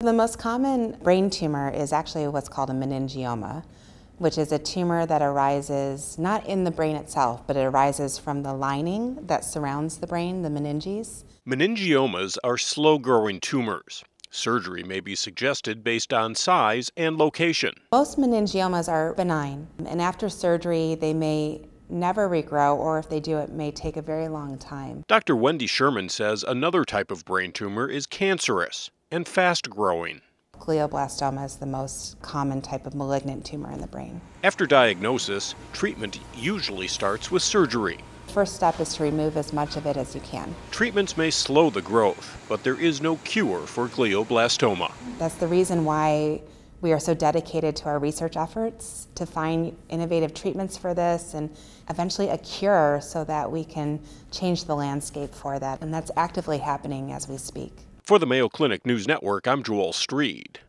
The most common brain tumor is actually what's called a meningioma, which is a tumor that arises not in the brain itself, but it arises from the lining that surrounds the brain, the meninges. Meningiomas are slow growing tumors. Surgery may be suggested based on size and location. Most meningiomas are benign, and after surgery, they may never regrow, or if they do, it may take a very long time. Dr. Wendy Sherman says another type of brain tumor is cancerous and fast growing. Glioblastoma is the most common type of malignant tumor in the brain. After diagnosis, treatment usually starts with surgery. First step is to remove as much of it as you can. Treatments may slow the growth, but there is no cure for glioblastoma. That's the reason why we are so dedicated to our research efforts to find innovative treatments for this and eventually a cure so that we can change the landscape for that. And that's actively happening as we speak. For the Mayo Clinic News Network, I'm Joel Streed.